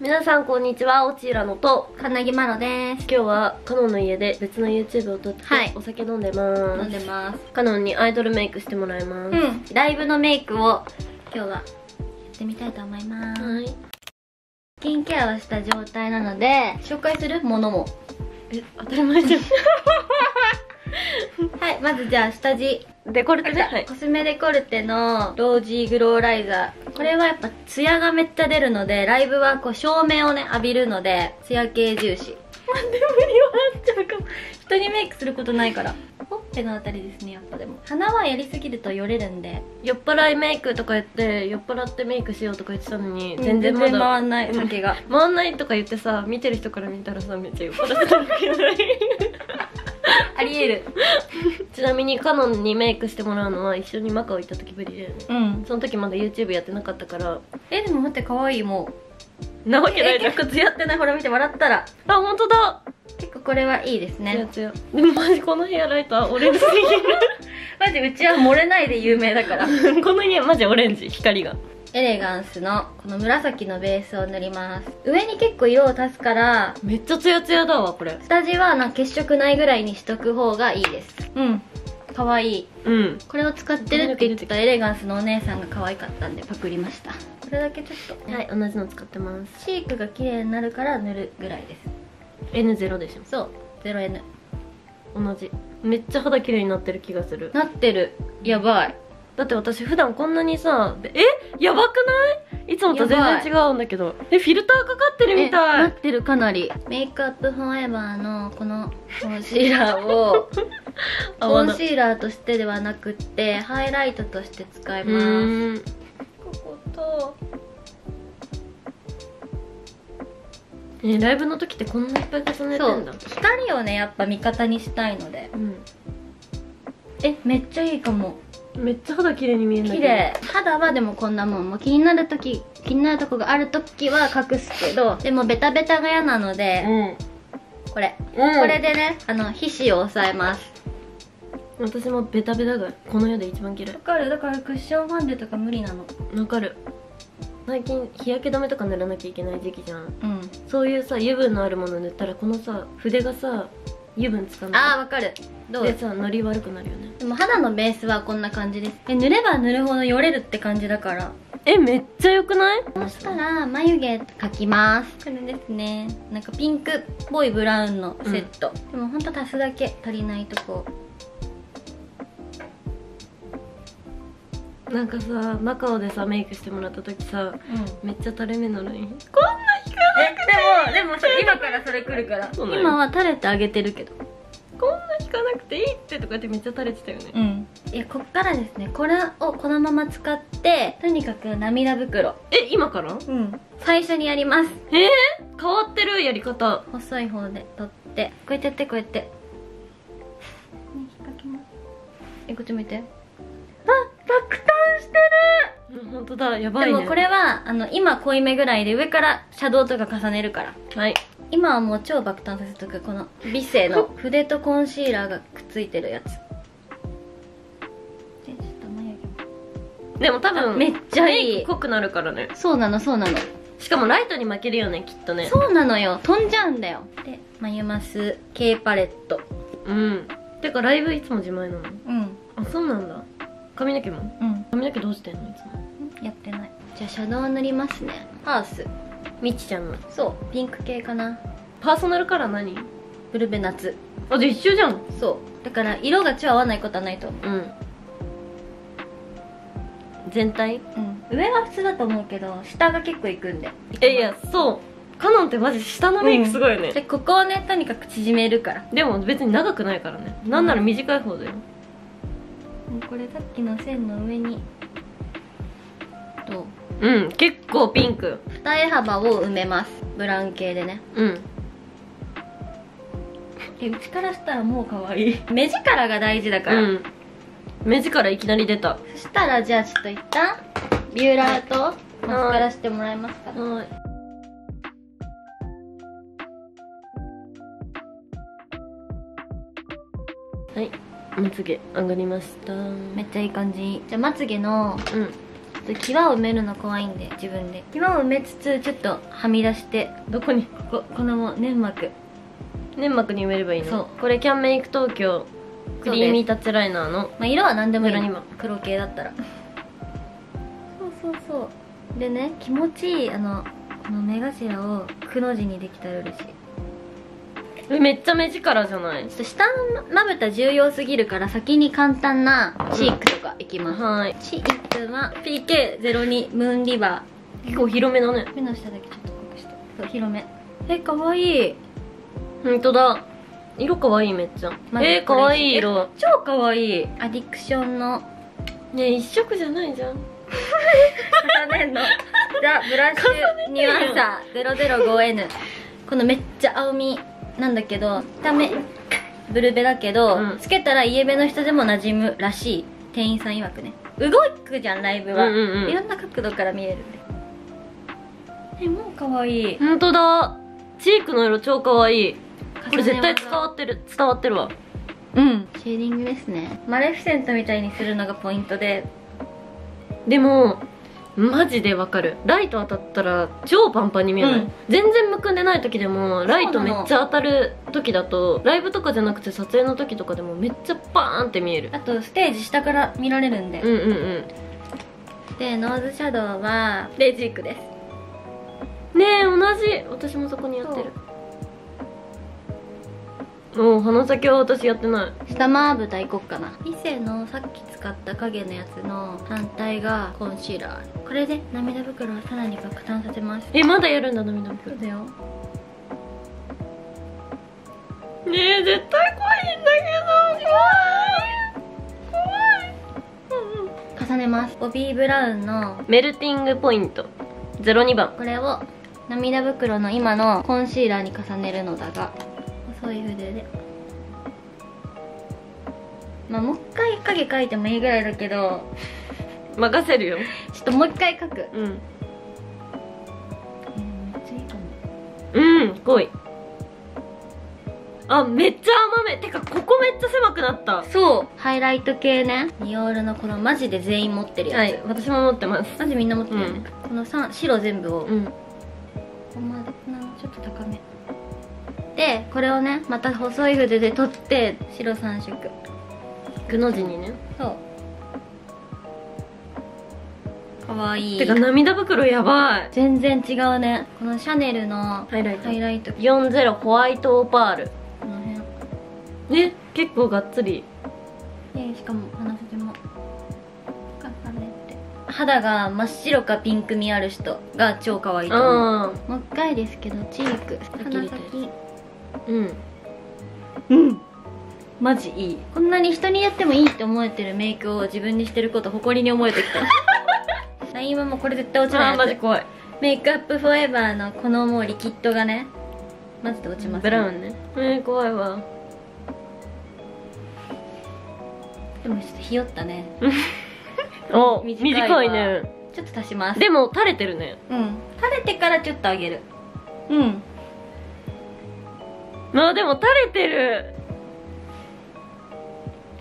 皆さんこんにちは、おちらのと。かなぎまろです。今日はカノンの家で別の YouTube を撮って、はい。お酒飲んでます。飲んでます。カノンにアイドルメイクしてもらいます、うん。ライブのメイクを今日はやってみたいと思います。はい。スキンケアをした状態なので紹介するものも。え、当たり前じゃ はいまずじゃあ下地。んデコルテねはい。コスメデコルテのロージーグローライザー。これはやっぱツヤがめっちゃ出るのでライブはこう照明をね浴びるのでツヤ系重視。なんで無理笑っちゃうか。も人にメイクすることないから。ほっぺのあたりですねやっぱでも。鼻はやりすぎるとよれるんで。酔っ払いメイクとか言って酔っ払ってメイクしようとか言ってたのに、全然まだ回んない酒が。回んないとか言ってさ見てる人から見たらさめっちゃ酔っ払ってたんだけどありえる。ちなみにカノンにメイクしてもらうのは一緒にマカオ行った時ぶりだよね。うん。その時まだ YouTube やってなかったから。えでも待って可愛いもう。なわけないえじゃん。結構ツヤってないほら見て笑ったら。あ本当だ。結構これはいいですね。でもマジこのヘアライトはオレンジす マジうちは漏れないで有名だから。ぎ るこの家マジオレンジ光がエレガンスのこの紫のベースを塗ります。上に結構色を足すからめっちゃツヤツヤだわこれ。下地はなんか血色ないぐらいにしとく方がいいです。うん。かわいい。うん。これを使ってるって言ってたエレガンスのお姉さんが可愛かったんでパクりました。これだけちょっと、はい同じの使ってます。チークが綺麗になるから塗るぐらいです。N0 でしょ。そう。0N 同じ。めっちゃ肌綺麗になってる気がする。なってる。やばいだって私普段こんなにさえ？やばくない？いつもと全然違うんだけど。えフィルターかかってるみえたないってるかなり。メイクアップフォーエバーのこのコンシーラーを あコンシーラーとしてではなくってハイライトとして使いうます。こことえライブの時ってこんないっぱい重ねてそう。んだ光をねやっぱ味方にしたいので。うん。えめっちゃいいかもめっちゃ肌綺麗に見えるんだけ綺ど麗。肌はでもこんなもん。もう気になる時気になるとこがある時は隠すけどでもベタベタが嫌なので、うん。これ、うん。これでねあの皮脂を抑えます。私もベタベタがこの世で一番嫌いわかる。だからクッションファンデとか無理なの。わかる。最近日焼け止めとか塗らなきゃいけない時期じゃん。うん。そういうさ油分のあるもの塗ったらこのさ筆がさ油分つかない。あーわかる。どう？でさノリ悪くなるよね。でも肌のベースはこんな感じです。え塗れば塗るほどよれるって感じだから。えめっちゃ良くない？そしたら眉毛描きます。これですね。なんかピンクっぽいブラウンのセット、でもほんと足すだけ足りないとこ。なんかさマカオでさメイクしてもらった時さうん。めっちゃ垂れ目のラインえでもでもそれ今からそれ来るから。そうなんよ今は垂れてあげてるけど。こんな引かなくていいってとか言ってめっちゃ垂れてたよね。うん。いやこっからですね。これをこのまま使ってとにかく涙袋え今から？うん。最初にやります。えー、変わってるやり方。細い方で取って。こうやってやってこうやって。ね引っ掛けます。えこっち向いて。あ落胆してうん本当だやる、ばいね。でもこれはあの今濃いめぐらいで上からシャドウとか重ねるから。はい。今はもう超爆誕させとくこの美声の筆とコンシーラーがくっついてるやつ。でも多分めっちゃいい。濃くなるからね。そうなのそうなの。しかもライトに負けるよねきっとね。そうなのよ。飛んじゃうんだよ。で眉マス K パレット。うん。てかライブいつも自前なの？うん。あそうなんだ。髪の毛も？うん。髪の毛どうしてんのいつも？やってない。じゃあシャドウ塗りますね。パース。みちちゃんの。そう。ピンク系かな。パーソナルカラー何？ブルベ夏あじゃあ一緒じゃん。そう。だから色が超合わないことはないと。思ううん。全体？うん。上は普通だと思うけど下が結構いくんで。えいやそう。カノンってマジ下のメイクすごいよね、でここをねとにかく縮めるから。でも別に長くないからね。なんなら短い方だよ、もうこれさっきの線の上にと。うん結構ピンク。二重幅を埋めます。ブラウン系でね。うん。えうちからしたらもう可愛い。目力が大事だから、うん。目力いきなり出た。そしたらじゃあちょっと一旦ビューラーとマスカラしてもらえますか？はい。はい。まつげ上がりました。めっちゃいい感じ。じゃあまつげのうんと際を埋めるの怖いんで自分で。際を埋めつつちょっとはみ出してどこに？ここの粘膜。粘膜に埋めればいいの？そう。これキャンメイク東京クリーミータッチライナーの？まあ、色は何でもいい。02番黒系だったら。そうそうそう。でね気持ちいいあのこの目頭をくの字にできたら嬉しいえめっちゃ目力じゃない？ちょっと下のまぶた重要すぎるから先に簡単なチークとかいきます、はい。チークは PK02 ムーンリバ結構広めだね。ー目の下だけちょっと濃くして。そう広め。えかわいい。ほんとだ。色かわいいめっちゃ。えー、かわいい色。超かわいい。アディクションの。ね一色じゃないじゃん。重ねんの。ザ・ブラッシュニュアンサー 005N このめっちゃ青みなんだけど見た目ブルベだけど、うん。つけたらイエベの人でも馴染むらしい店員さん曰くね。動くじゃんライブは、うんうんうん。いろんな角度から見えるえもうかわい。いほんとだ。チークの色超かわい。いこれ絶対伝わっってる。伝わってるわ。うん。シェーディングですね。マレフィセントみたいにするのがポイントで。でもマジでわかる。ライト当たったら超パンパンに見えない、うん。全然むくんでない時でもライトめっちゃ当たる時だとライブとかじゃなくて撮影の時とかでもめっちゃパーンって見える。あとステージ下から見られるんで、うんうんうん。でノーズシャドウはレジークです。ねえ同じ。私もそこにやってるもう鼻先は私やってない。下まぶたいこっかな。伊勢のさっき使った影のやつの反対がコンシーラー。これで涙袋をさらに爆誕させます。えまだやるんだ涙袋。だよ。ねえ絶対怖いんだけど。怖い。怖い。重ねます。ボビー・ブラウンの。メルティングポイント。02番。これを涙袋の今のコンシーラーに重ねるのだが細い筆でまあもう一回影描いてもいいぐらいだけど任せるよ。ちょっともう一回描く。うん。うんめっちゃいあめっちゃ甘め。てかここめっちゃ狭くなった。そう。ハイライト系ね。ディオールのこのマジで全員持ってるやつ、はい私も持ってます。マジみんな持ってるよね、この3白全部を、うん。ほんまだなちょっと高めでこれをねまた細い筆で取って白3色。くの字にね。そう。かわいい。てか涙袋やばい。全然違うね。このシャネルのハイライト。ハイライト。40ホワイトオパール。この辺。ね結構がっつり。でしかも鼻筋も。肌が真っ白かピンク味ある人が超可愛いと思う。あもう一回ですけどチーク。鼻き先あうん。うん。マジいい。こんなに人にやってもいいって思えてるメイクを自分にしてること誇りに思えてきた。LINE はもうこれ絶対落ちないやつ。マジ怖い。メイクアップフォーエバーのこのもうリキッドがねマジで落ちます、ブラウンね。えー、怖いわ。でもちょっとひよったね。お短いわ。短いねちょっと足します。でも垂れてるね。うん。垂れてからちょっと上げる。うんあでも垂れてる。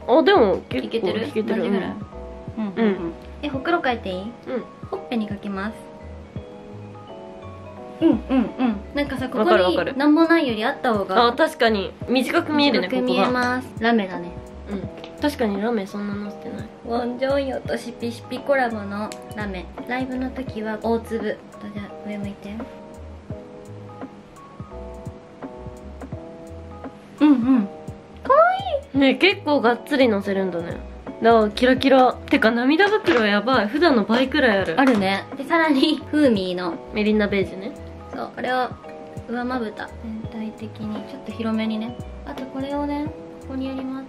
あでも結構いけてる？いけてる。同じぐらいうんうんうん。えほくろ描いていい？うん。ほっぺに描きます。うんうんうん。なんかさここになんもないよりあった方が。あ確かに。短く見えるねこ短く見えます。ラメだね。うん。確かにラメそんなのしてない。ウォン・ジョンヨとシピシピコラボのラメ。ライブの時は大粒。じゃあ上向いてね結構がっつりのせるんだね。だからキラキラ。てか涙袋やばい。普段の倍くらいある。あるね。でさらにフーミーの。メリンナベージュね。そうこれを上まぶた。全体的に。ちょっと広めにね。あとこれをねここにやります。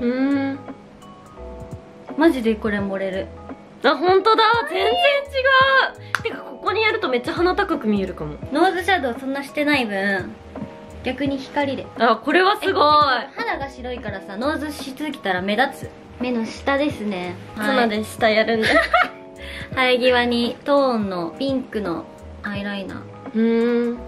うーん。マジでこれ盛れる。あ本当だ。全然違う。てかここにやるとめっちゃ鼻高く見えるかも。ノーズシャドウそんなしてない分逆に光で。あこれはすごい。肌が白いからさノーズしすぎたら目立つ。目の下ですね。妻で下やるんだ 生え際にトーンのピンクのアイライナー。うーん。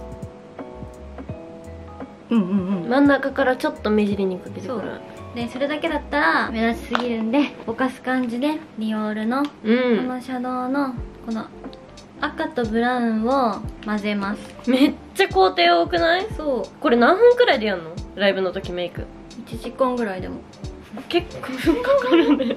うんうん真ん中からちょっと目尻にかけてからでそれだけだったら目立ちすぎるんでぼかす感じでディオールのこうん。のシャドウのこの赤とブラウンを混ぜます。めっちゃ工程多くない？そう。これ何分くらいでやんの？ライブの時メイク。1時間ぐらいでも。結構かかるね。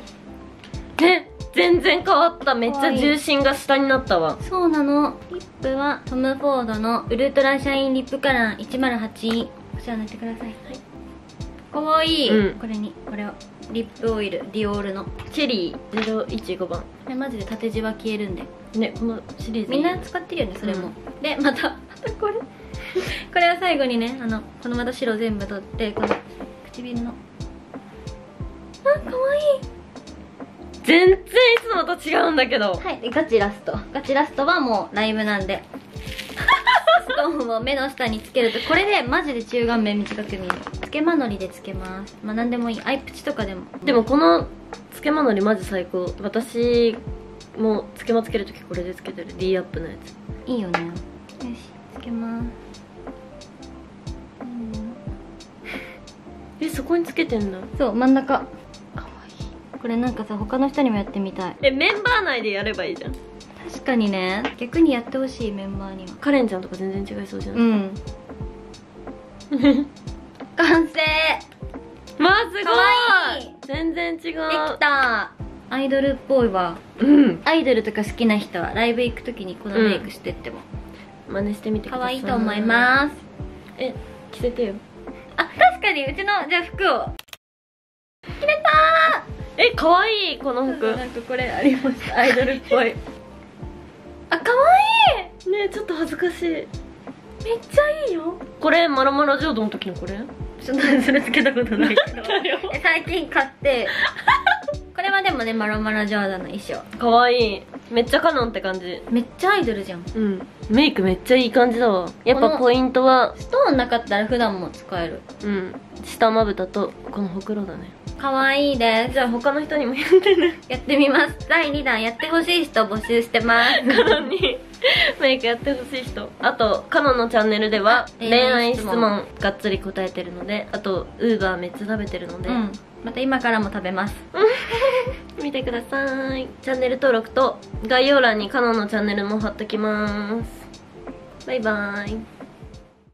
ね全然変わった。めっちゃ重心が下になったわ。そうなの。リップはトム・フォードのウルトラシャインリップカラー。108こちら塗ってください、はい、かわいい、うん。これにこれをリップオイルディオールのこチェリー015番れマジで縦じわ消えるんで。ねこのシリーズ。みんな使ってるよねそれも、で またまたこれ。これを最後にねあのこのまた白全部取ってこの唇の。あかわい。い全然いつもと違うんだけど。はいでガチラスト。ガチラストはもうライブなんで。ストーンを目の下につけるとこれでマジで中顔面短く見えるつけまのりでつけます。まあ何でもいい。アイプチとかでも。でもこのつけまのりマジ最高。私もつけまつけるときこれでつけてる。D アップのやつ。いいよねよしつけます。うん。えそこにつけてんだ。そう真ん中。かわいい。これなんかさ他の人にもやってみたい。えメンバー内でやればいいじゃん確かにね。逆にやってほしいメンバーには。カレンちゃんとか全然違いそうじゃん、うん。完成。まあすごい！全然違う。できた。アイドルっぽいわ。うん。アイドルとか好きな人はライブ行く時にこのメイクしてっても。真似してみてくだ可さい。愛いと思います。え着せてよ。あ確かに。うちのじゃあ服を。え可愛いこの服。なんかこれありました アイドルっぽいあ可愛ねちょっと恥ずかしい。いめっちゃいいよ。これマラマラ浄土の時のこれ？ちょっとそれつけたことないけど。え最近買って。これはでもねマロマロジョーダンの衣装。可愛い。めっちゃカノンって感じ。めっちゃアイドルじゃん。うん。メイクめっちゃいい感じだわ。やっぱポイントは。ストーンなかったら普段も使える。うん。下まぶたとこのほくろだね可愛いです。じゃあ他の人にもやってね。やってみます。第2弾やってほしい人募集してます。カノンにメイクやってほしい人。あとカノンのチャンネルでは恋恋愛愛質問質問がっつり答えてるのであとウーバーめっちゃ食べてるので、うん。また今からも食べます。見てください。チャンネル登録と概要欄にカノンのチャンネルも貼っときます。バイバーイ